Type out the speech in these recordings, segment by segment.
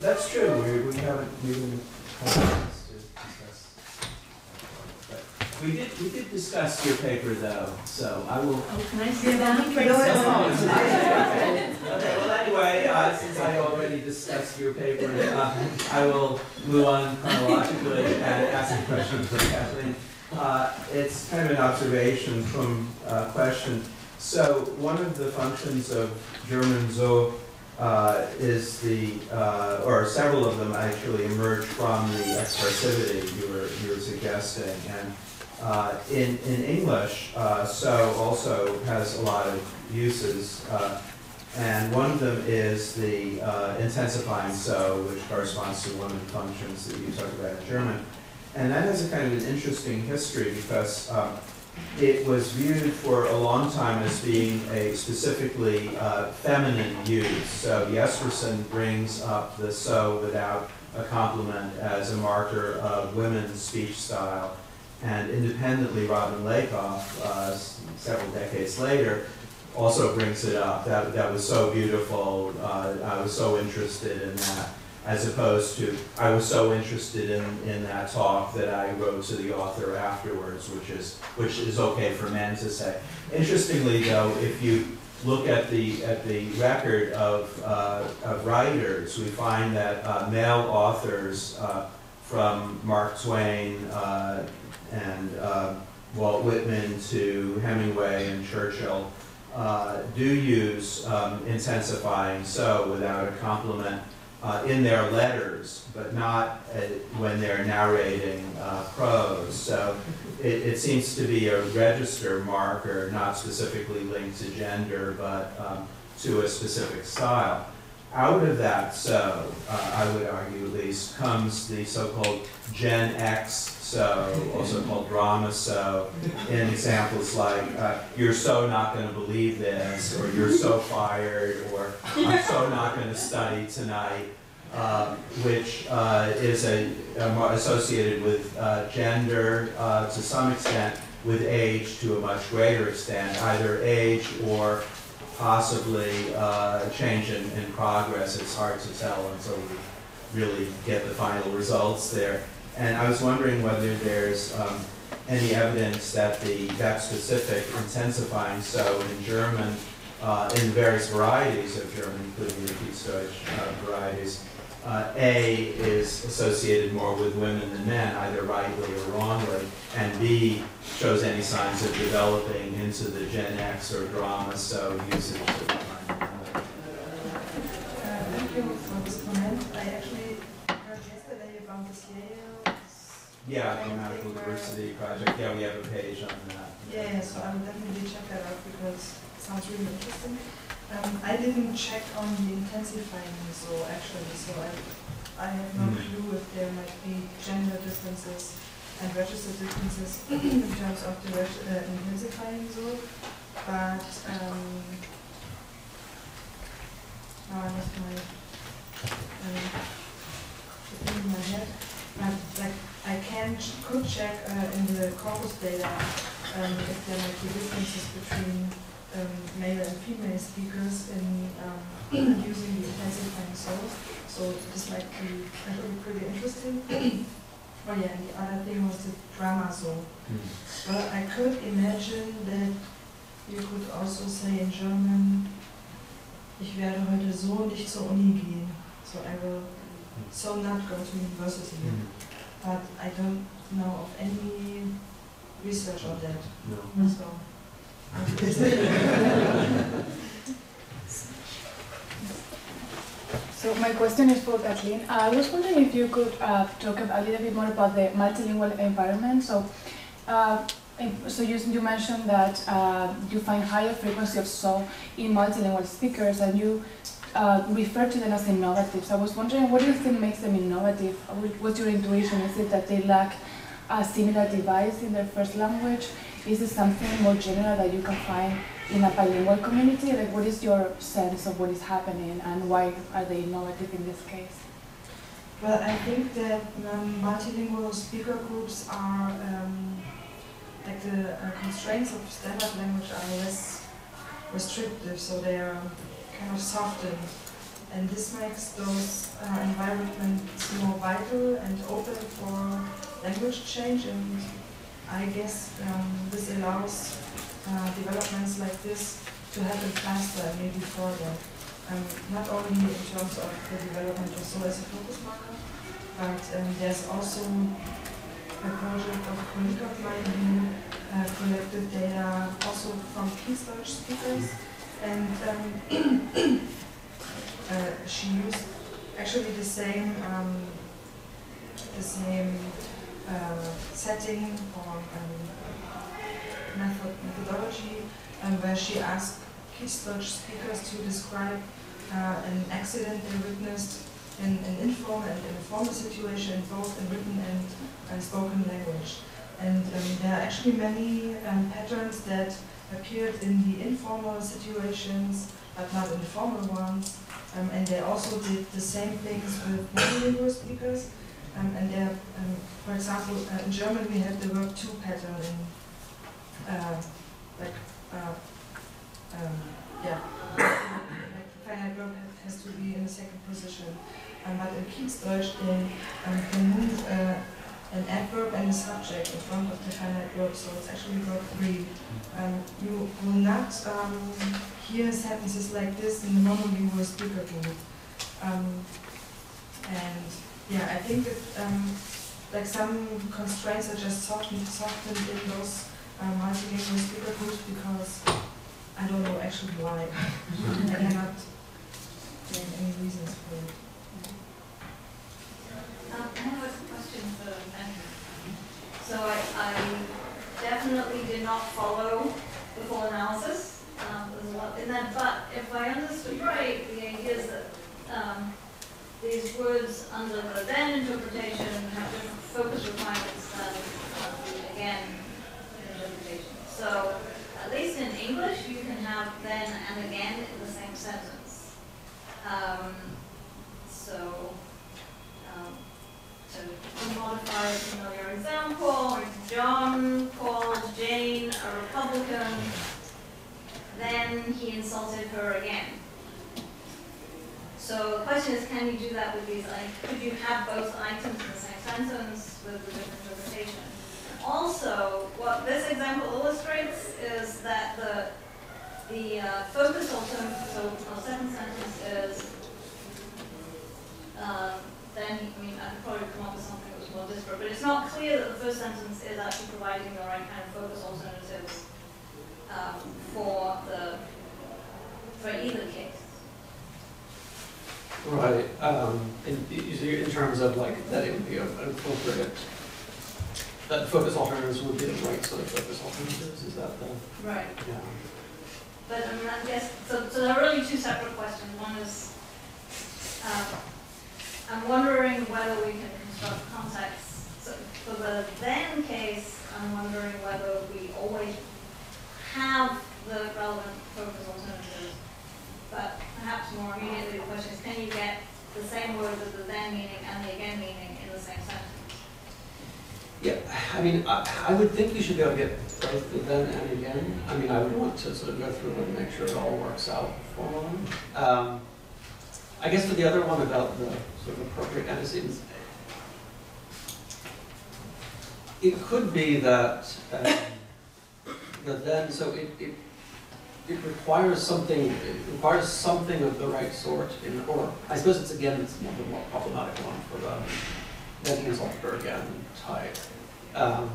That's true, we, we haven't, we didn't a chance to discuss. But We did, we did discuss your paper though, so I will. Oh, can I see that? Okay, well, anyway, uh, since I already discussed your paper, uh, I will move on chronologically and ask a question for Kathleen. Uh, it's kind of an observation from a question. So one of the functions of German so uh, is the, uh, or several of them actually emerge from the expressivity you were, you were suggesting. And uh, in, in English, uh, so also has a lot of uses. Uh, and one of them is the uh, intensifying so, which corresponds to one of the functions that you talked about in German. And that has a kind of an interesting history because um, it was viewed for a long time as being a specifically uh, feminine use. So Jespersen brings up the so without a complement as a marker of women's speech style. And independently, Robin Lakoff, uh, several decades later, also brings it up. That, that was so beautiful. Uh, I was so interested in that, as opposed to, I was so interested in, in that talk that I wrote to the author afterwards, which is, which is okay for men to say. Interestingly, though, if you look at the, at the record of, uh, of writers, we find that uh, male authors uh, from Mark Twain uh, and uh, Walt Whitman to Hemingway and Churchill uh, do use um, intensifying so without a complement uh, in their letters, but not uh, when they're narrating uh, prose. So it, it seems to be a register marker, not specifically linked to gender, but um, to a specific style. Out of that, so uh, I would argue at least, comes the so-called Gen X so, also called drama so, in examples like, uh, you're so not gonna believe this, or you're so fired, or I'm so not gonna study tonight, um, which uh, is a, a associated with uh, gender uh, to some extent, with age to a much greater extent, either age or possibly uh, change in, in progress. It's hard to tell until we really get the final results there. And I was wondering whether there's um, any evidence that the that specific intensifying so in German, uh, in various varieties of German, including the Kiezdeutsch uh, varieties, uh, A is associated more with women than men, either rightly or wrongly, and B shows any signs of developing into the Gen X or drama so usage that we find in other. Uh, Thank you for this comment. I actually heard yesterday about Yale. Yeah, the Grammatical Diversity Project, yeah, we have a page on that. Yeah, yeah, so I will definitely check that out because it sounds really interesting. Um, I didn't check on the intensifying so actually, so I, I have no Hmm. clue if there might be gender differences and register differences in terms of the uh, intensifying so, but, um, now I lost my, um, in my head. But like, I can, could check uh, in the corpus data um, if there might be differences between um, male and female speakers in um, using the intensifying source. So this might be pretty interesting. oh yeah, the other thing was the drama zone. Hmm. Well, I could imagine that you could also say in German, ich werde heute so nicht zur Uni gehen. So I will so not go to university. Hmm. But I don't know of any research on that. No. So. So my question is for Kathleen. I was wondering if you could uh, talk a little bit more about the multilingual environment. So, uh, so you, you mentioned that uh, you find higher frequency of so in multilingual speakers, and you uh, refer to them as innovative. So I was wondering, what do you think makes them innovative? What's your intuition? Is it that they lack a similar device in their first language? Is it something more general that you can find in a bilingual community? Like, what is your sense of what is happening and why are they innovative in this case? Well, I think that um, multilingual speaker groups are, um, like the uh, constraints of standard language are less restrictive, so they are kind of softened. And this makes those uh, environments more vital and open for language change, and I guess um, this allows uh, developments like this to happen faster maybe further. Um, not only in terms of the development of SOA as a focus marker, but um, there's also a project of colleague of mine who uh, collected data also from Keystone speakers, and um, uh, she used actually the same um, the same uh, setting or um, method methodology, um, where she asked Keystone speakers to describe uh, an accident they witnessed in an informal and in a formal situation, both in written and, and spoken language. And um, there are actually many um, patterns that appeared in the informal situations, but not in the formal ones. Um, and they also did the same things with monolingual speakers. Um, and there, um, for example, uh, in German we have the verb to pattern in, uh, like, uh, um, yeah, like the finite verb has to be in the second position. Um, but in Kiezdeutsch, they um, can move uh, an adverb and a subject in front of the finite verb, so it's actually verb three. Um, you will not um, hear sentences like this in the monolingual speaker group. Um, and yeah, I think that like some constraints are just softened, softened in those um, multilingual speaker groups because I don't know actually why. I cannot name any reasons for it. Um, I have a question for Andrew. So I, I definitely did not follow the full analysis, um, there's a lot in that, but if I understood right, the idea is that, um, these words under the then interpretation have different focus requirements than, uh, the again interpretation. So, at least in English, you can have then and again in the same sentence. Um, so, um, to modify a familiar example, John called Jane a Republican, then he insulted her again. So the question is, can you do that with these, like, could you have both items in the same sentence with a different interpretation? Also, what this example illustrates is that the, the uh, focus alternative, so our second sentence is, um, then, I mean, I could probably come up with something that was more disparate, but it's not clear that the first sentence is actually providing the right kind of focus alternatives um, for the, for either case. Right, um, in, in in terms of like, that it would be appropriate, that focus alternatives would be the right sort of focus alternatives, is that the, Right. yeah. But I mean, I guess, so, so there are really two separate questions. One is, um, I'm wondering whether we can construct context. So for the then case, I'm wondering whether we always have the relevant focus alternatives. But perhaps more immediately, the question is, can you get the same word with the then meaning and the again meaning in the same sentence? Yeah, I mean, I, I would think you should be able to get both the then and again. I mean, I would want to sort of go through and make sure it all works out formally. Um, I guess for the other one about the sort of appropriate antecedents, it could be that, um, the then, so it, it, it requires something, it requires something of the right sort in, or I suppose it's again, it's more the more problematic one for the her again type. Um,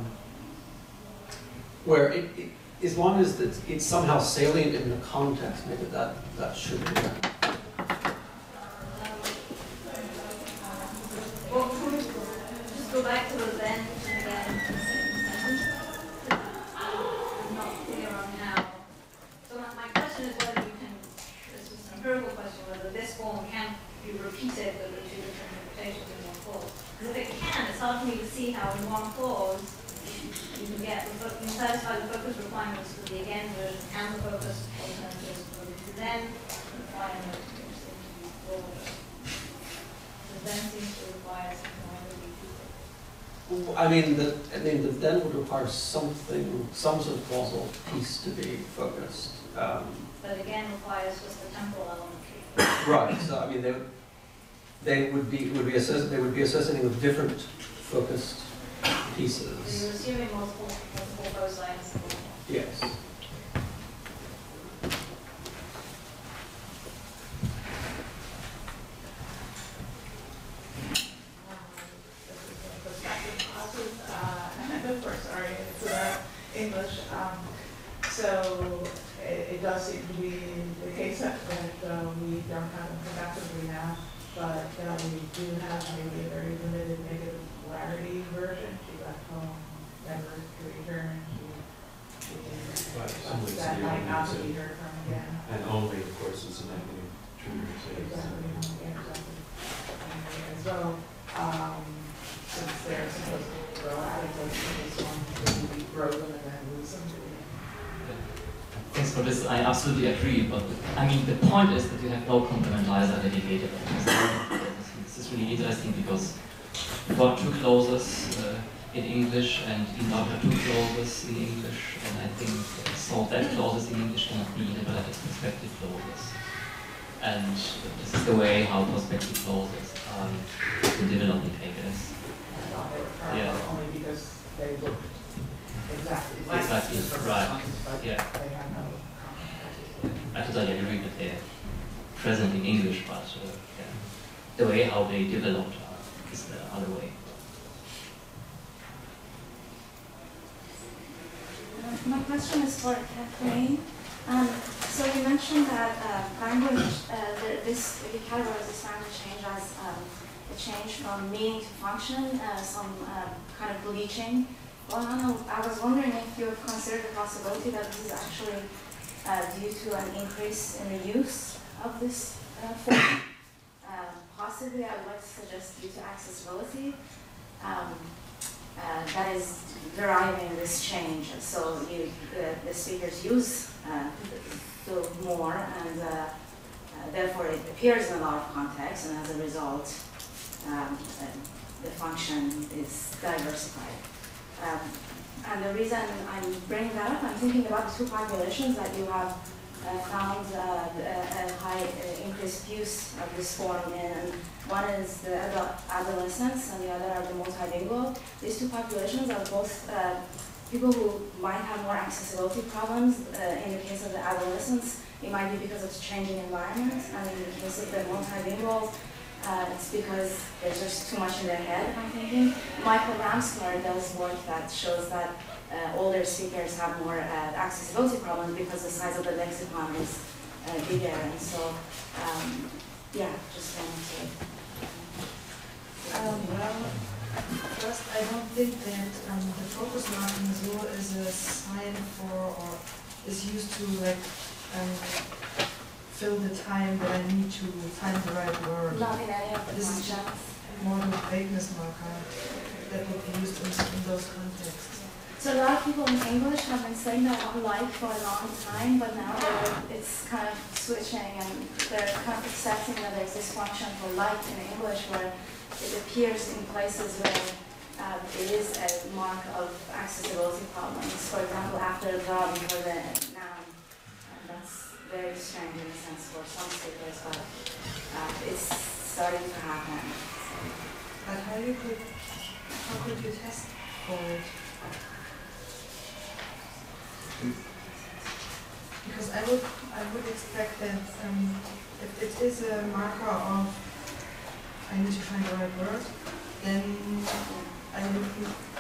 where it, it, as long as it's, it's somehow salient in the context, maybe that, that should be there. Repeated with the two different interpretations in one clause. If it can, it's hard for me to see how in one clause you can get, the fo- you can satisfy the focus requirements for the again version and the focus alternatives for the then requirement, which seems to be broader. The then seems to require repeated. I mean, the, I mean, the then would require something, some sort of causal piece to be focused. Um, But again, requires just the temporal element. right, so I mean, they would, they would be, would be associated, they would be associating with different focused pieces. you're assuming multiple, multiple cosines. Yes. perspective classes, uh, for, sorry, it's, English, um, so it, it does seem to be the case that, that, uh, we don't have a productively now, but, uh, we do have maybe a very limited negative polarity version, she left home, never to return, she, she, Right, someone's that here might not when you be say- heard from again. And only, of course, it's a negative trigger. so it's- Exactly, yeah, exactly. And As well, um, since they're supposed to grow out of this, this one, we grow them and then lose them. Thanks for this. I absolutely agree. But I mean, the point is that you have no complementarizer dedicated. This is really interesting because got two clauses uh, in English and in Dr. two clauses in English, and I think uh, so that clauses in English cannot be relative perspective clauses. And this is the way how perspective clauses are developed, I guess. I thought they were Yeah. only because they looked exactly. Exactly, right. Yeah. I totally agree that they're present in English, but uh, yeah, the way how they developed is the other way. Uh, My question is for Kathleen. Um, so you mentioned that uh, language, uh, the, this, you categorize this change as um, a change from meaning to function, uh, some uh, kind of bleaching. Well, I, I was wondering if you have considered the possibility that this is actually due to an increase in the use of this form. Uh, possibly, I would like to suggest due to accessibility. Um, uh, that is deriving this change. So you, the, the speakers use uh, the more, and uh, uh, therefore it appears in a lot of contexts, and as a result, um, uh, the function is diversified. Um, and the reason I'm bringing that up, I'm thinking about the two populations that you have uh, found uh, a, a high uh, increased use of this form in. One is the adolescents, and the other are the multilingual. These two populations are both uh, people who might have more accessibility problems. Uh, in the case of the adolescents, it might be because of changing environment, and in the case of the multilingual, uh, it's because there's just too much in their head, I'm thinking. Michael Ramscar does work that shows that uh, older speakers have more uh, accessibility problems because the size of the lexicon is uh, bigger, and so, um, yeah, just wanted to. Um, well, first, I don't think that um, the focus marking so is a sign for or is used to like um, fill the time that I need to find the right word. Not in any of the This is functions. more of a vagueness marker that would be used in, in those contexts. So a lot of people in English have been saying that on like for a long time, but now it's kind of switching and they're kind of accepting that there's this function for like in English where it appears in places where um, it is a mark of accessibility problems. For example, after the before the noun. And that's very strange in a sense for some speakers, but uh, it's starting to happen. So. But how you could, how could you test for it? Because I would, I would expect that um, if it is a marker of, I need to find the right word, then I would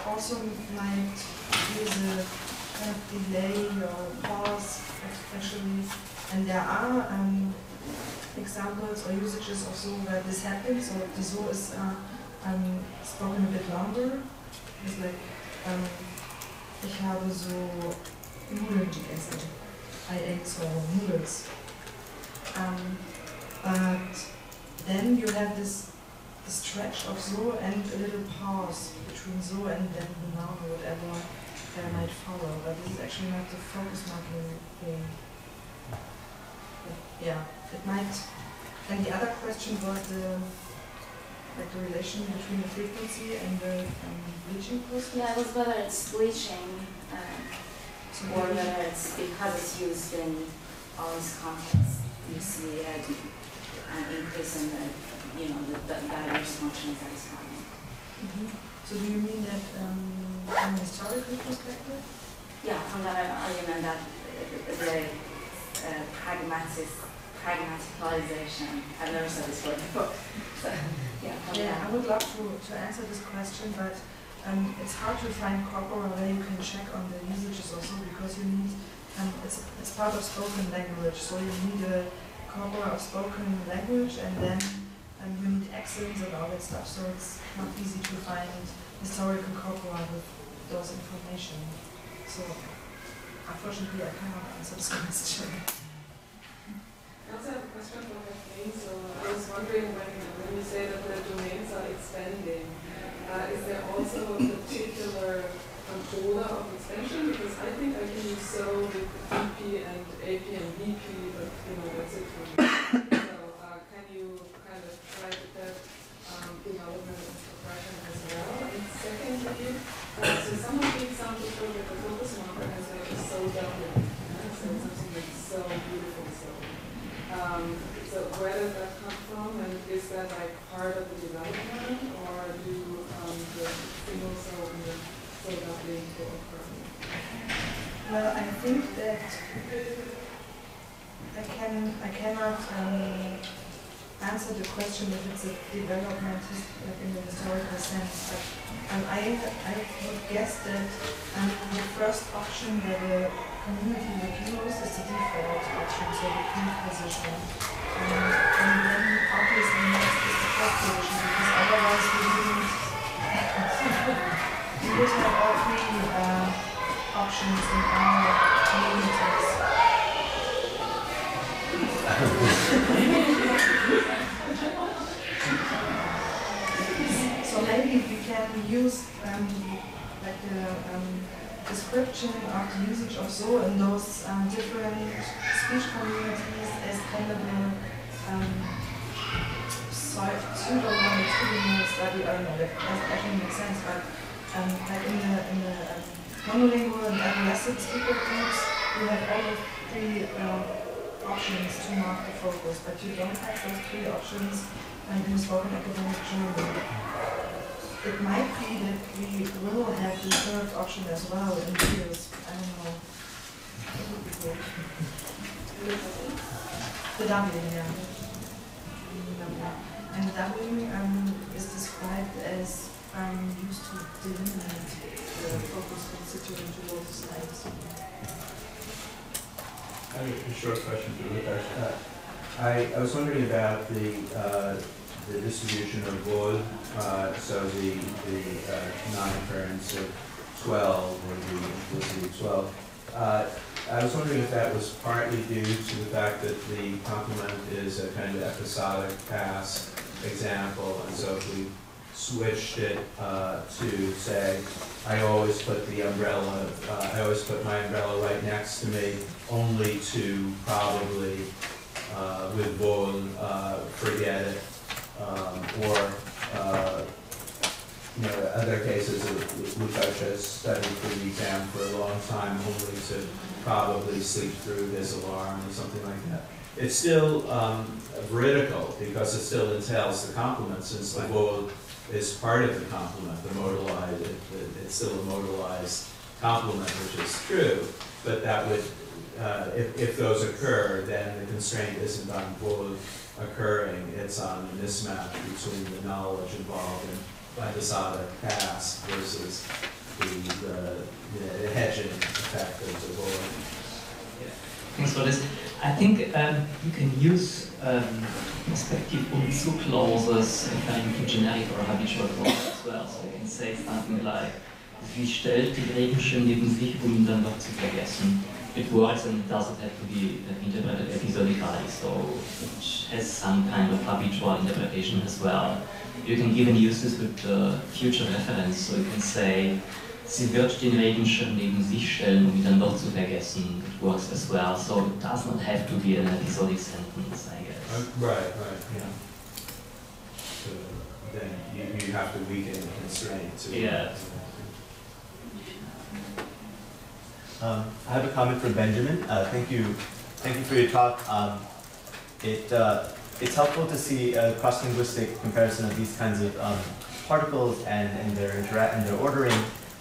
also might use a kind of delay or pause, especially, and there are um, examples or usages of where this happens, so the so is uh, um, spoken a bit longer. It's like, um, ich habe so Nudeln. I ate so noodles. Um, but then you have this, stretch of so and a little pause between so and then the noun or whatever that might follow. But this is actually not the focus marking thing. But yeah, it might. And the other question was the like the relation between the frequency and the um, bleaching process. Yeah, it was whether it's bleaching um, Maybe- whether it's because it's used in all these contexts. You see uh, an increase in the you know, the, the diverse functions that is happening. Mhm. So do you mean that um, from a historical perspective? Yeah, from that argument that uh, the uh, pragmatic, pragmaticalization, I've never said this word before, so, yeah. Yeah. I would love to, to answer this question, but um, it's hard to find corpora where you can check on the usages also because you need, um, it's, it's part of spoken language, so you need a corpora of spoken language and then um, you need accents and all that stuff, so it's not easy to find historical corpora with those information. So unfortunately, I cannot answer this question. I also have a question Kathleen. So I was wondering when, when you say that the domains are expanding, uh, is there also a particular order of expansion? Because I think I can use so with DP and AP and VP, but you know, that's it for me. So uh, can you kind of try to that um, development and progression as well? And secondly, uh, so some of the examples that the focus marker has like so doubling. Yeah? So something that's so beautiful, so um, so where does that come from, and is that like part of the development, do single cell and the co-occur? Well, I think that I can I cannot um, answer the question if it's a development in the historical sense, but um, I I would guess that um, the first option that the community would use is the default option, so the key position. Um, and then obviously next is the first position because otherwise we would have all three uh, options in our communities. So maybe we can use um, like the um, description of the usage of so in those um, different speech communities as kind of a um, pseudo-longitudinal study. I don't know, that doesn't actually make sense, but um, like in the, in the um, monolingual and adolescent speaker groups, we have all of three uh, options to mark the focus, but you don't have those three options um, in spoken academic German. It might be that we will have the third option as well in years, I don't know. That would be good. The doubling, yeah. The. And the doubling um, is described as um, used to delineate the focus constituent towards slides. I have a short question for Łukasz. Uh, I, I was wondering about the, uh, the distribution of wood, uh, so the, the uh, nine turns of twelve, or the implicit twelve. Uh, I was wondering if that was partly due to the fact that the complement is a kind of episodic pass example, and so if we switched it uh, to say, I always put the umbrella, uh, I always put my umbrella right next to me, only to probably uh, with wohl, uh, forget it, um, or, uh, you know, other cases of Łukasz has studied for the exam for a long time, only to probably sleep through this alarm or something like that. It's still um, veridical because it still entails the complement since the wohl is part of the complement, the modalized, it, it- it's still a modalized complement, which is true, but that would, uh, if, if those occur, then the constraint isn't on wohl occurring, it's on the mismatch between the knowledge involved in episodic past versus the, the, the hedging effect of the wohl. Thanks for this. I think um, you can use um, perspective Umzug clauses referring to generic or habitual clauses as well. So you can say something like, sie stellt den Regenschirm neben sich, um ihn dann doch zu vergessen. It works and it doesn't have to be interpreted episodically, so it has some kind of habitual interpretation as well. You can even use this with the future reference, so you can say, Sie wird den Regenschirm neben sich stellen, um ihn dann doch zu vergessen. It works as well, so it does not have to be an episodic sentence. Uh, Right, right, yeah. So then you, you have to weaken the constraint to. Yeah. Um, I have a comment from Benjamin. Uh, thank you, thank you for your talk. Um, it uh, it's helpful to see a cross-linguistic comparison of these kinds of um, particles and, and their interact and their ordering,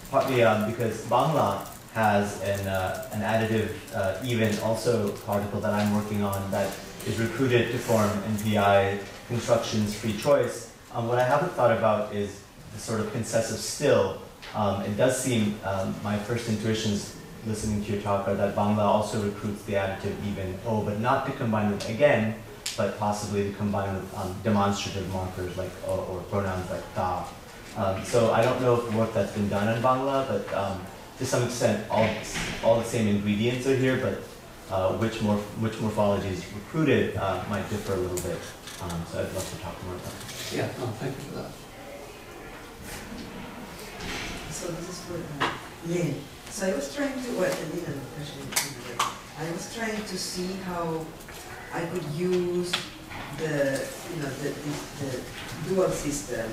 partly um, because Bangla has an, uh, an additive uh, even also particle that I'm working on that is recruited to form NPI constructions free choice. Um, what I haven't thought about is the sort of concessive still. Um, it does seem, um, my first intuitions listening to your talk are that Bangla also recruits the additive even O, but not to combine with again, but possibly to combine with um, demonstrative markers like O or pronouns like ta. Um, so I don't know if work that's been done in Bangla, but um, to some extent, all, all the same ingredients are here, but uh, which, morph which morphology is recruited uh, might differ a little bit. Um, so I'd love to talk more about that. Yeah, no, thank you for that. So this is for uh, Lyn. So I was trying to, well, Lyn actually, I was trying to see how I could use the, you know, the, the, the dual system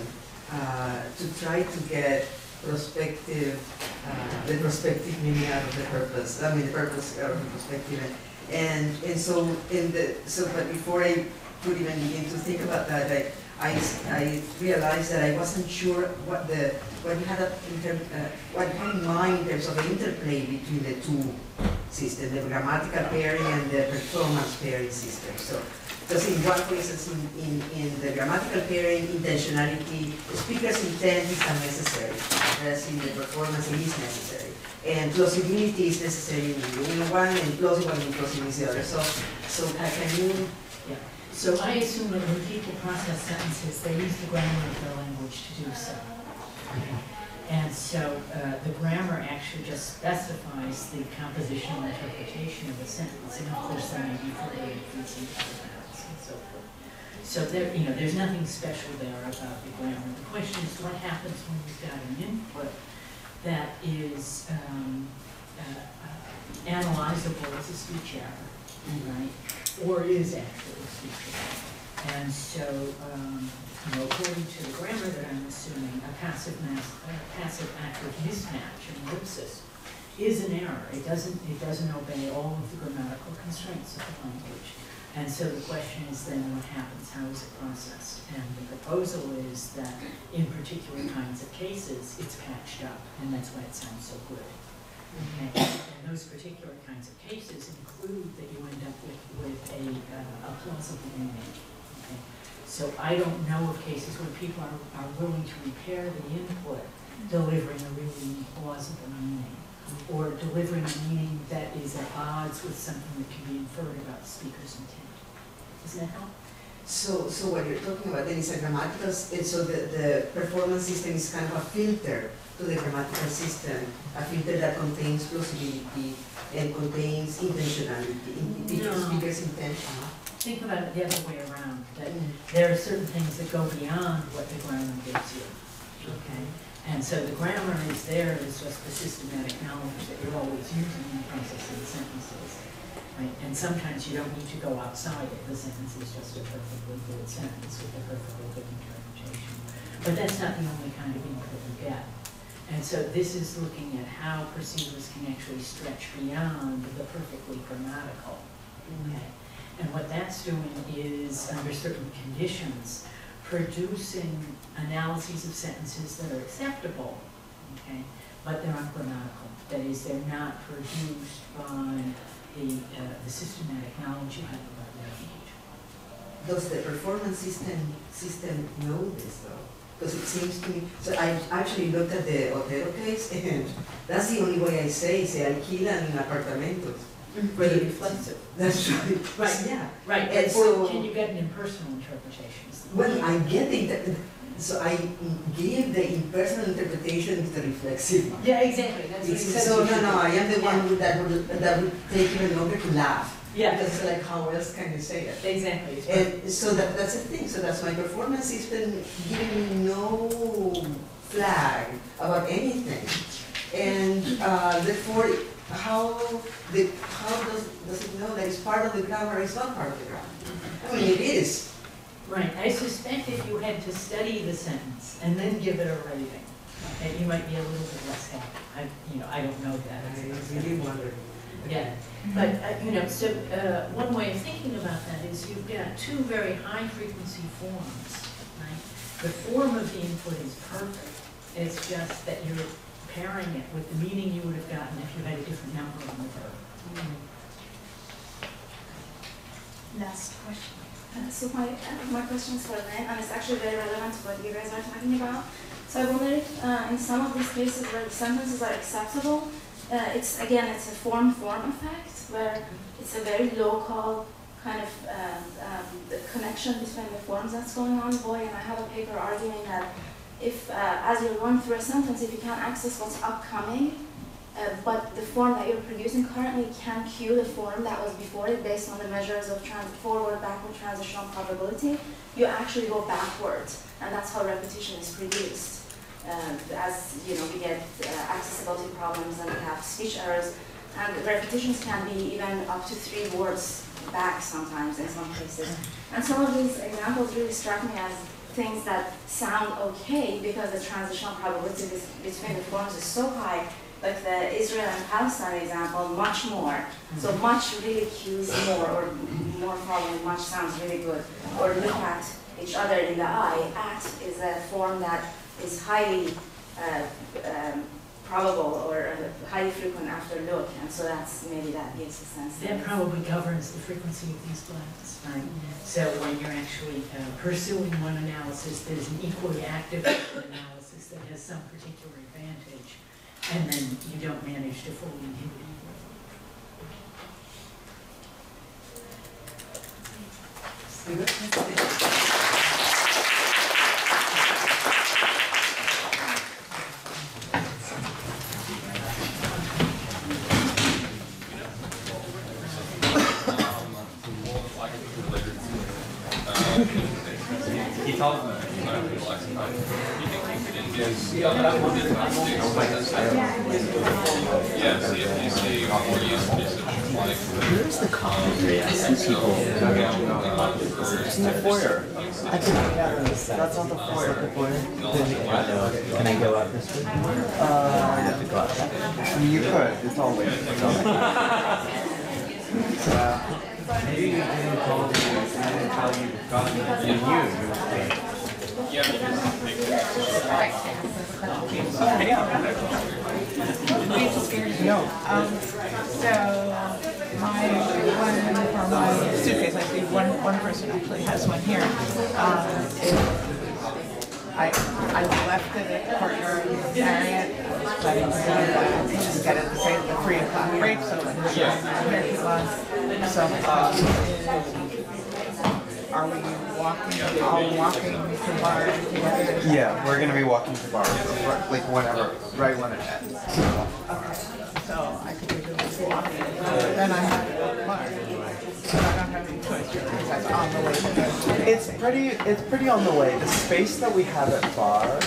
uh, to try to get prospective, uh, the prospective meaning out of the purpose, I mean, the purpose out of the perspective. And, and so, in the, so, but before I could even begin to think about that, I, I, I realized that I wasn't sure what the, what you had in term, uh, what you had in mind in terms of the interplay between the two systems, the grammatical pairing and the performance pairing system. So, because in one, for instance, in, in, in the grammatical pairing, intentionality, the speaker's intent is unnecessary, whereas in the performance it is necessary. And plausibility is necessary in one, and plausible and implausible is the other. So, so uh, can you So I assume that when people process sentences, they use the grammar of their language to do so. And so uh, the grammar actually just specifies the compositional interpretation of a sentence, and of course there may be and so forth. So there, you know, there's nothing special there about the grammar. The question is what happens when you've got an input that is um, uh, uh, analyzable as a speech error, right? Or is actually a speech error. And so, um, you know, according to the grammar that I'm assuming, a passive mass, a passive active mismatch, an ellipsis, is an error. It doesn't, it doesn't obey all of the grammatical constraints of the language. And so the question is then what happens? How is it processed? And the proposal is that in particular kinds of cases, it's patched up, and that's why it sounds so good. Okay, and those particular kinds of cases include that you end up with, with a, uh, a plausible meaning. Okay, So I don't know of cases where people are, are willing to repair the input, delivering a really plausible meaning, or delivering a meaning that is at odds with something that can be inferred about the speaker's intent. Doesn't that help? So, so what you're talking about then is a grammatical, and eh, so the, the performance system is kind of a filter to the grammatical system, a filter that contains plausibility and contains intentionality, in the No. speaker's intention. Think about it the other way around, that mm. there are certain things that go beyond what the grammar gives you, okay? And so the grammar is there it's just the systematic knowledge that you're always using in the process processing sentences, right? And sometimes you don't need to go outside it, the sentence is just a perfectly good sentence with a perfectly good interpretation. But that's not the only kind of input you get. And so this is looking at how perceivers can actually stretch beyond the perfectly grammatical, okay? And what that's doing is, under certain conditions, producing analyses of sentences that are acceptable, okay? But they're ungrammatical. That is, they're not produced by the, uh, the systematic knowledge you have about language. Does the performance system, system know this though? Because it seems to me, so I actually looked at the Otero case and that's the only way I say, se alquilan apartamentos. Pretty reflexive. That's right. Right. Yeah. Right, And but so- can you get an impersonal interpretation? Well. I get the, inter- so I give the impersonal interpretation to the reflexive one. Yeah, exactly, that's what he It's- says. So, you no, should no, do. I am the one who- that would, that would take even longer to laugh. Yeah, Because it's like, how else can you say it? exactly. it's perfect. And so that, that's the thing, so that's my performance system giving me no flag about anything. And uh, therefore, how, the, how does, does it know that it's part of the grammar, or it's not part of the grammar? I mean, it is. Right, I suspect if you had to study the sentence and then give it a rating, okay, you might be a little bit less happy. I, you know, I don't know that. I really wonder. again. Mm-hmm. But, uh, you know, so, uh, one way of thinking about that is you've got two very high frequency forms, right? The form of the input is perfect, it's just that you're pairing it with the meaning you would have gotten if you had a different number on the verb. Last question. Uh, so my, uh, my question is for Lyn, and it's actually very relevant to what you guys are talking about. So I wonder if, uh, in some of these cases where the sentences are acceptable, uh, it's, again, it's a form-form effect, where it's a very local kind of, um, um, the connection between the forms that's going on. Boy, and I have a paper arguing that if, uh, as you're going through a sentence, if you can't access what's upcoming, uh, but the form that you're producing currently can cue the form that was before it based on the measures of forward, backward transitional probability. You actually go backwards, and that's how repetition is produced. Uh, as you know, we get uh, accessibility problems and we have speech errors, and repetitions can be even up to three words back sometimes in some cases. And some of these examples really struck me as things that sound okay because the transitional probability between the forms is so high like the Israel and Palestine example, much more. So much really cues more, or more following much sounds really good. Or look at each other in the eye. At is a form that is highly uh, um, probable or uh, highly frequent after look, and so that's maybe that gives a sense. That probably governs the frequency of these blends, right? So when you're actually uh, pursuing one analysis, there's an equally active analysis that has some particular advantage, and then you don't manage to fully inhibit either. He told me. Yeah, see if you see more use usage like. Where's the coffee? I see people. It's in the foyer. I think that's on the foyer. The foyer? Can I go out this way? Uh, I have to go out. You could, it's all waiting. Maybe you didn't call me, I didn't tell you, call me, and you, No, um, so my one for my suitcase, I see one, one person actually has one here. Um, it- I, I left it at Courtyard Marriott, but it's, uh, just got it to say the three o'clock break, so it's, here it was. So, um, are we walking, all walking to bar together? Yeah, we're gonna be walking to bar, like whenever, right when it ends. So I could do this walk, then I have to go to bar. So I don't have any choice because that's on the way to the. It's pretty, it's pretty on the way. The space that we have at bar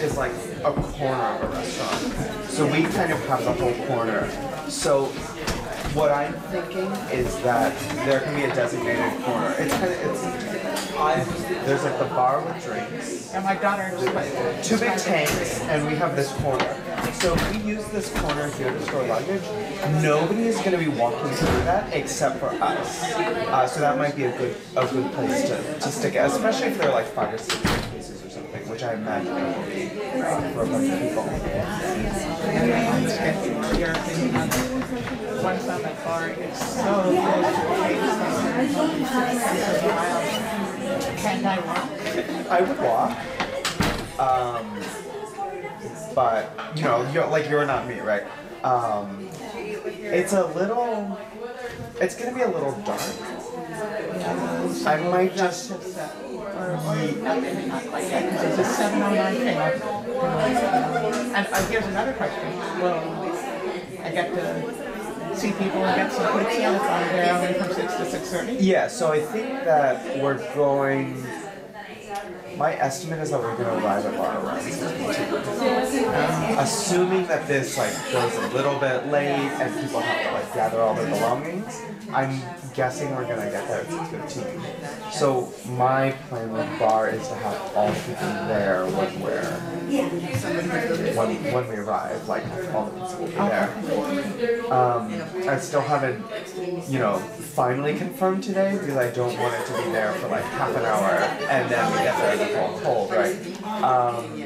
is like a corner of a restaurant. So we kind of have the whole corner. So what I'm thinking is that there can be a designated corner. It's kind of, it's, I, there's like the bar with drinks, And my daughter just. two big tanks, and we have this corner. So if we use this corner here to store luggage, nobody is going to be walking through that except for us. Uh, so that might be a good a good place to, to stick it, especially if there are like five or six cases or something, which I imagine will be uh, for a bunch of people. Your opinion on the that bar is so good to taste. Can I walk? I would walk. Um, but you know, you're like you're not me, right? Um, it's a little. It's gonna be a little dark. I might just. Or, or maybe not quite yet, it's a seven oh nine thing. And uh, here's another question. Well, I get to see people and get some quick on there only from six to six thirty. Yeah, so I think that we're going. My estimate is that we're gonna arrive at bar around 6:52. Um, assuming that this like goes a little bit late and people have to like gather all their belongings, I'm guessing we're gonna get there at 6:15. So my plan with bar is to have all the people there when we're when, when we arrive, like all the pizza will be there. Um, I still haven't, you know, finally confirmed today because I don't want it to be there for like half an hour and then we get there and it's all cold, right? Um,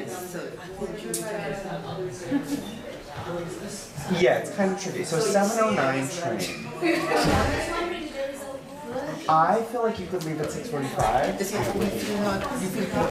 yeah, it's kind of tricky. So 709 train. I feel like you could leave at 6:45. You feel